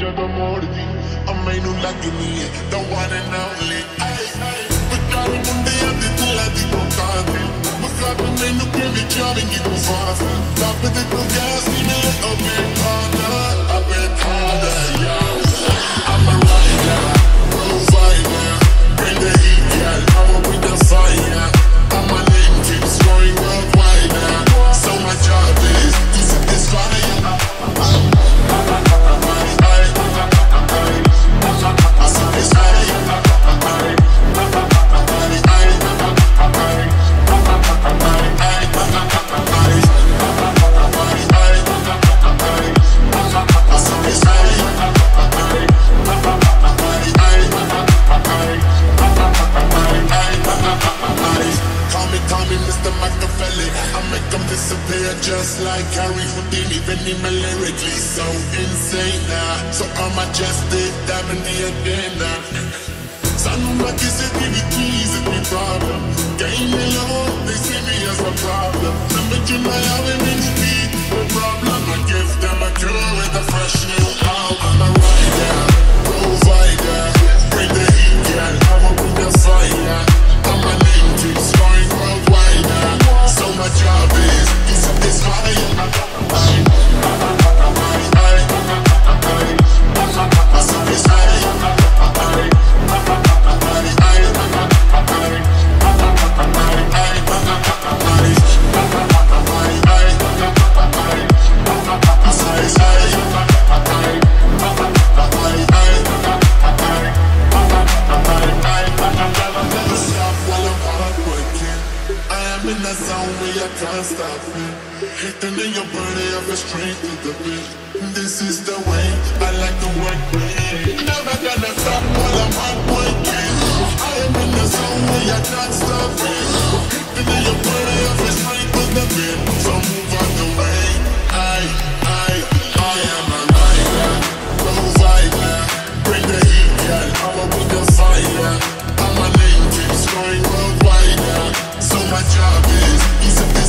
ਜਦੋਂ ਮੋੜਦੀ ਆ ਮੈਨੂੰ ਲੱਗਨੀ ਏ the one and only ਆਏ ਆਏ ਬਕਾਰੀ ਮੁੰਡਿਆਂ ਦੇ ਦਿਲਾਂ ਦੀ ਕੋਕਾ ਤੇ ਬਕਾਤ ਮੈਨੂੰ ਕਿਵੇਂ ਚਾਵੇਂਗੀ ਤੂੰ ਫਾਸ ਲੱਭ ਦੇ ਤੂੰ ਗੈਸ ਨਹੀਂ ਮਿਲੇ ਅਬੇ me, call me Mr. Machiavelli. I make them disappear just like Harry Houdini, Vinny lyrically so insane now. So I'm majestic, diamond the agenda. Sanuma kisses me the keys and me problem. Game me love, they see me as a problem. Number two, my having me speed, no problem. I give them a cure with a freshness. In that zone where I can't stop it. Hitting in your body, I feel straight to the beat. This is the way I like to work with. piece of